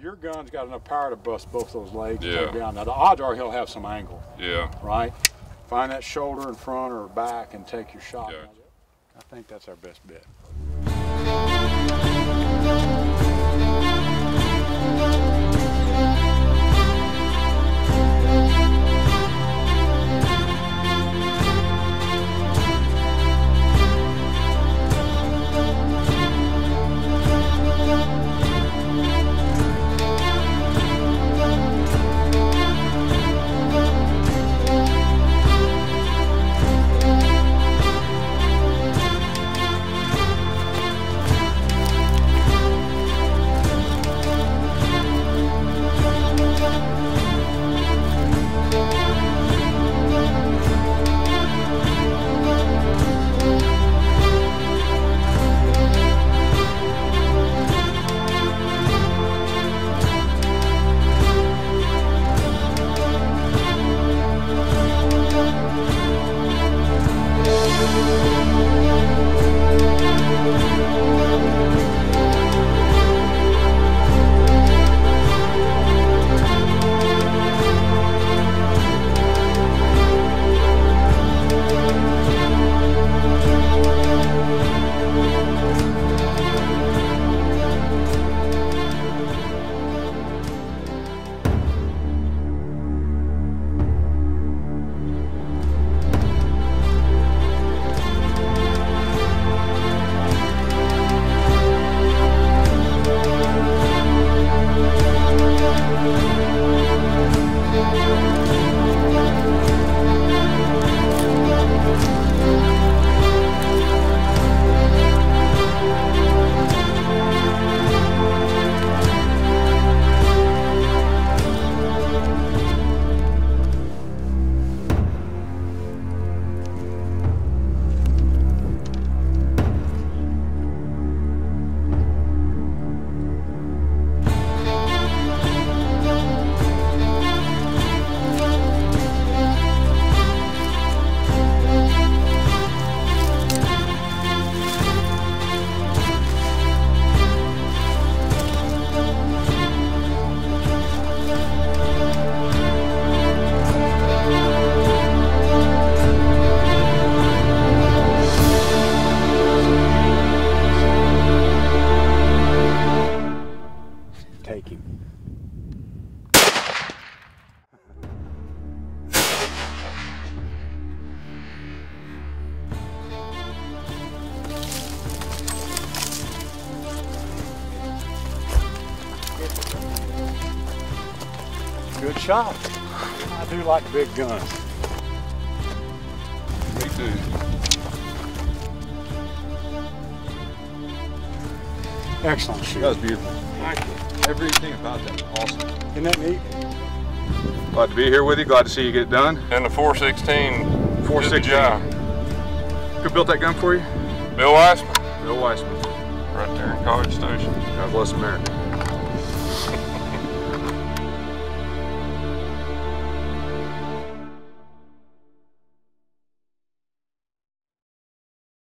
your gun's got enough power to bust both those legs Yeah. down. Now the odds are he'll have some angle, Yeah. right? Find that shoulder in front or back and take your shot. Gotcha. I think that's our best bet. Take him. Good shot. I do like big guns. Me too. Excellent shoot. That was beautiful. Everything about that was awesome. Isn't that neat? Glad to be here with you. Glad to see you get it done. And the 416. 416. job. Who built that gun for you? Bill Wiseman, Bill Wiseman. right there in College Station. God bless America.